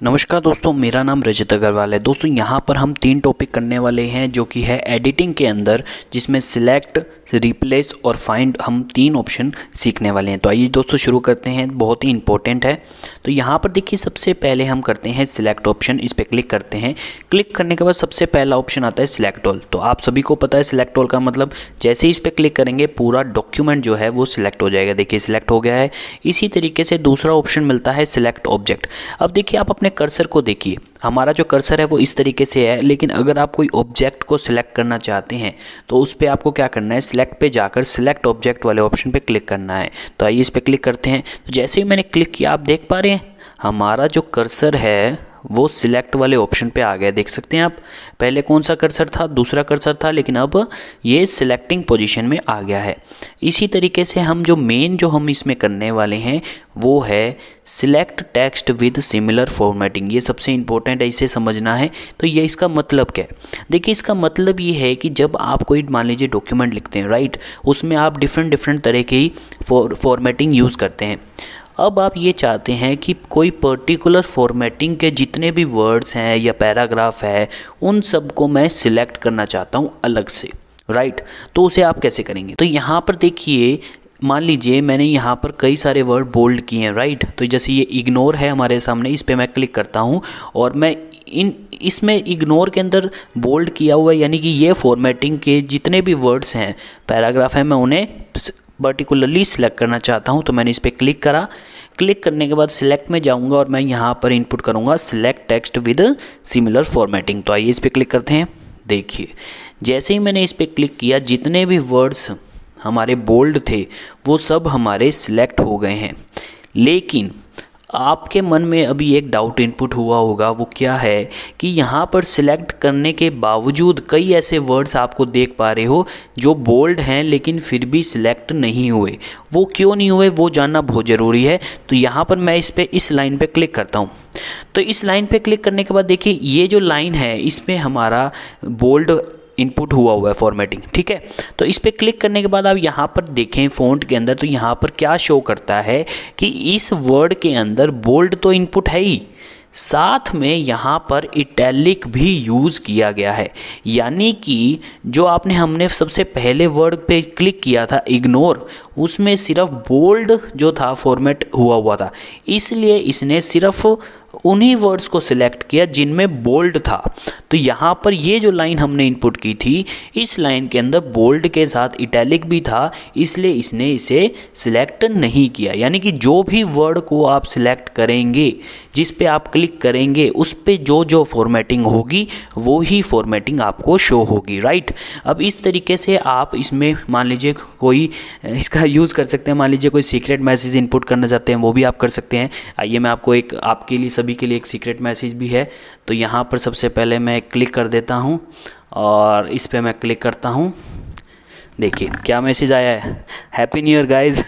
नमस्कार दोस्तों, मेरा नाम रजत अग्रवाल है। दोस्तों, यहाँ पर हम तीन टॉपिक करने वाले हैं, जो कि है एडिटिंग के अंदर, जिसमें सिलेक्ट रिप्लेस और फाइंड हम तीन ऑप्शन सीखने वाले हैं। तो आइए दोस्तों, शुरू करते हैं। बहुत ही इंपॉर्टेंट है। तो यहाँ पर देखिए, सबसे पहले हम करते हैं सिलेक्ट ऑप्शन इस पर क्लिक करते हैं। क्लिक करने के बाद सबसे पहला ऑप्शन आता है सिलेक्ट ऑल तो आप सभी को पता है सिलेक्ट ऑल का मतलब जैसे ही इस पर क्लिक करेंगे, पूरा डॉक्यूमेंट जो है वो सिलेक्ट हो जाएगा। देखिए सिलेक्ट हो गया है। इसी तरीके से दूसरा ऑप्शन मिलता है सिलेक्ट ऑब्जेक्ट अब देखिए, आप अपने कर्सर को देखिए। हमारा जो कर्सर है वो इस तरीके से है, लेकिन अगर आप कोई ऑब्जेक्ट को सिलेक्ट करना चाहते हैं तो उस पर आपको क्या करना है? सिलेक्ट पे जाकर सिलेक्ट ऑब्जेक्ट वाले ऑप्शन पे क्लिक करना है। तो आइए इस पर क्लिक करते हैं। तो जैसे ही मैंने क्लिक किया, आप देख पा रहे हैं, हमारा जो कर्सर है वो सिलेक्ट वाले ऑप्शन पे आ गया। देख सकते हैं आप, पहले कौन सा कर्सर था, दूसरा कर्सर था, लेकिन अब ये सिलेक्टिंग पोजीशन में आ गया है। इसी तरीके से हम जो मेन जो हम इसमें करने वाले हैं, वो है select text with similar formatting ये सबसे इंपॉर्टेंट है, इसे समझना है। तो ये इसका मतलब क्या है? देखिए, इसका मतलब ये है कि जब आप कोई, मान लीजिए डॉक्यूमेंट लिखते हैं राइट उसमें आप डिफरेंट डिफरेंट तरह की फॉर्मेटिंग यूज़ करते हैं। अब आप ये चाहते हैं कि कोई पर्टिकुलर फॉर्मेटिंग के जितने भी वर्ड्स हैं या पैराग्राफ है, उन सबको मैं सिलेक्ट करना चाहता हूँ अलग से राइट तो उसे आप कैसे करेंगे? तो यहाँ पर देखिए, मान लीजिए मैंने यहाँ पर कई सारे वर्ड बोल्ड किए हैं राइट तो जैसे ये इग्नोर है हमारे सामने, इस पर मैं क्लिक करता हूँ और मैं इन, इसमें इग्नोर के अंदर बोल्ड किया हुआ है, यानी कि ये फॉर्मेटिंग के जितने भी वर्ड्स हैं पैराग्राफ हैं, मैं उन्हें पर्टिकुलरली सिलेक्ट करना चाहता हूँ तो मैंने इस पर क्लिक करा। क्लिक करने के बाद सिलेक्ट में जाऊँगा और मैं यहाँ पर इनपुट करूँगा select text with similar formatting तो आइए इस पर क्लिक करते हैं। देखिए, जैसे ही मैंने इस पर क्लिक किया, जितने भी वर्ड्स हमारे बोल्ड थे, वो सब हमारे सिलेक्ट हो गए हैं। लेकिन आपके मन में अभी एक डाउट इनपुट हुआ होगा, वो क्या है कि यहाँ पर सिलेक्ट करने के बावजूद कई ऐसे वर्ड्स आपको देख पा रहे हो जो बोल्ड हैं लेकिन फिर भी सिलेक्ट नहीं हुए। वो क्यों नहीं हुए, वो जानना बहुत ज़रूरी है। तो यहाँ पर मैं इस पर इस लाइन पे क्लिक करता हूँ। तो इस लाइन पे क्लिक करने के बाद देखिए, ये जो लाइन है, इसमें हमारा बोल्ड इनपुट हुआ हुआ है फॉर्मेटिंग ठीक है? तो इस पर क्लिक करने के बाद आप यहाँ पर देखें फ़ॉन्ट के अंदर तो यहाँ पर क्या शो करता है कि इस वर्ड के अंदर बोल्ड तो इनपुट है ही, साथ में यहाँ पर इटैलिक भी यूज़ किया गया है। यानी कि जो आपने, हमने सबसे पहले वर्ड पे क्लिक किया था इग्नोर उसमें सिर्फ़ बोल्ड जो था फॉर्मेट हुआ हुआ था। इसलिए इसने सिर्फ़ उन्हीं वर्ड्स को सिलेक्ट किया जिनमें बोल्ड था। तो यहाँ पर ये जो लाइन हमने इनपुट की थी, इस लाइन के अंदर बोल्ड के साथ इटैलिक भी था, इसलिए इसने इसे सिलेक्ट नहीं किया। यानी कि जो भी वर्ड को आप सिलेक्ट करेंगे, जिस पे आप क्लिक करेंगे, उस पर जो जो फॉर्मेटिंग होगी, वो ही फॉर्मेटिंग आपको शो होगी राइट अब इस तरीके से आप इसमें मान लीजिए कोई, इसका यूज़ कर सकते हैं। मान लीजिए कोई सीक्रेट मैसेज इनपुट करना चाहते हैं, वो भी आप कर सकते हैं। आइए मैं आपको एक, आपके लिए सभी के लिए एक सीक्रेट मैसेज भी है। तो यहाँ पर सबसे पहले मैं क्लिक कर देता हूँ और इस पर मैं क्लिक करता हूँ। देखिए, क्या मैसेज आया है? हैप्पी न्यू ईयर गाइज़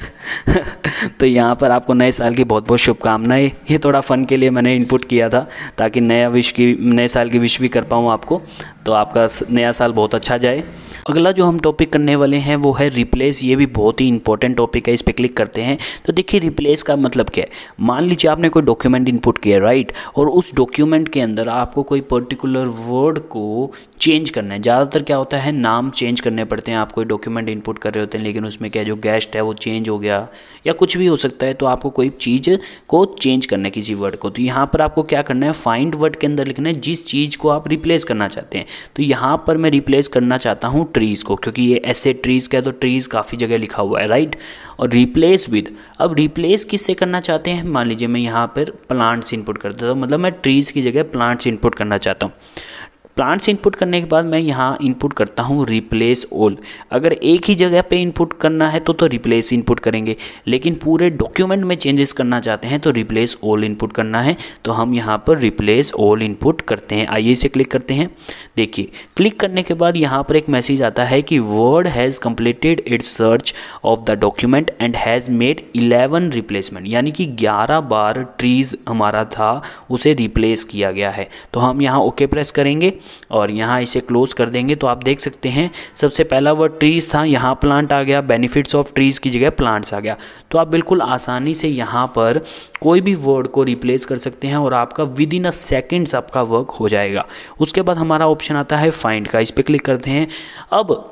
तो यहाँ पर आपको नए साल की बहुत बहुत शुभकामनाएँ। ये थोड़ा फ़न के लिए मैंने इनपुट किया था, ताकि नया विश की, नए साल की विश भी कर पाऊँ आपको तो आपका नया साल बहुत अच्छा जाए। अगला जो हम टॉपिक करने वाले हैं, वो है रिप्लेस ये भी बहुत ही इंपॉर्टेंट टॉपिक है, इस पर क्लिक करते हैं। तो देखिए रिप्लेस का मतलब क्या है? मान लीजिए आपने कोई डॉक्यूमेंट इनपुट किया राइट और उस डॉक्यूमेंट के अंदर आपको कोई पर्टिकुलर वर्ड को चेंज करना है। ज़्यादातर क्या होता है, नाम चेंज करने पड़ते हैं। आप कोई डॉक्यूमेंट इनपुट कर रहे होते हैं, लेकिन उसमें क्या जो गेस्ट है, वो चेंज हो गया, या कुछ भी हो सकता है तो आपको कोई चीज़ को चेंज करना है किसी वर्ड को। तो यहाँ पर आपको क्या करना है फाइंड वर्ड के अंदर लिखना है, जिस चीज़ को आप रिप्लेस करना चाहते हैं। तो यहाँ पर मैं रिप्लेस करना चाहता हूँ ट्रीज़ को, क्योंकि ये ऐसे ट्रीज़ का है तो ट्रीज़ काफ़ी जगह लिखा हुआ है राइट और रिप्लेस विद अब रिप्लेस किससे करना चाहते हैं? मान लीजिए मैं यहाँ पर प्लांट्स इनपुट कर देता हूँ मतलब मैं ट्रीज़ की जगह प्लांट्स इनपुट करना चाहता हूँ। प्लांट्स इनपुट करने के बाद मैं यहाँ इनपुट करता हूँ रिप्लेस ऑल अगर एक ही जगह पे इनपुट करना है तो तो रिप्लेस इनपुट करेंगे। लेकिन पूरे डॉक्यूमेंट में चेंजेस करना चाहते हैं तो रिप्लेस ऑल इनपुट करना है। तो हम यहाँ पर रिप्लेस ऑल इनपुट करते हैं। आइए इसे क्लिक करते हैं। देखिए क्लिक करने के बाद यहाँ पर एक मैसेज आता है कि Word has completed its search of the document and has made eleven replacement यानी कि ग्यारह बार ट्रीज़ हमारा था, उसे रिप्लेस किया गया है। तो हम यहाँ ओके प्रेस करेंगे। और यहाँ इसे क्लोज़ कर देंगे तो आप देख सकते हैं, सबसे पहला वर्ड ट्रीज़ था, यहाँ प्लांट आ गया बेनिफिट्स ऑफ़ ट्रीज़ की जगह प्लांट्स आ गया। तो आप बिल्कुल आसानी से यहाँ पर कोई भी वर्ड को रिप्लेस कर सकते हैं और आपका विद इन अ सेकेंड्स आपका वर्क हो जाएगा। उसके बाद हमारा ऑप्शन आता है फाइंड का, इस पर क्लिक करते हैं। अब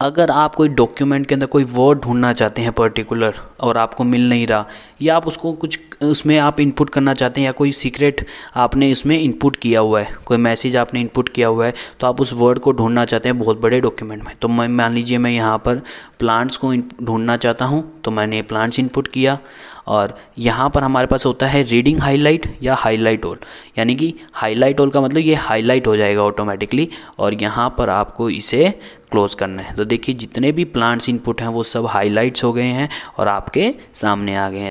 अगर आप कोई डॉक्यूमेंट के अंदर कोई वर्ड ढूंढना चाहते हैं पर्टिकुलर और आपको मिल नहीं रहा, या आप उसको कुछ, उसमें आप इनपुट करना चाहते हैं या कोई सीक्रेट आपने इसमें इनपुट किया हुआ है, कोई मैसेज आपने इनपुट किया हुआ है तो आप उस वर्ड को ढूंढना चाहते हैं बहुत बड़े डॉक्यूमेंट में। तो मैं, मान लीजिए मैं यहाँ पर प्लांट्स को ढूंढना चाहता हूँ तो मैंने प्लांट्स इनपुट किया। और यहाँ पर हमारे पास होता है रीडिंग हाईलाइट या हाईलाइट ऑल यानी कि हाईलाइट ऑल का मतलब ये हाईलाइट हो जाएगा ऑटोमेटिकली और यहाँ पर आपको इसे क्लोज करना है। तो देखिए, जितने भी प्लांट्स इनपुट हैं, वो सब हाईलाइट्स हो गए हैं और आपके सामने आ गए हैं।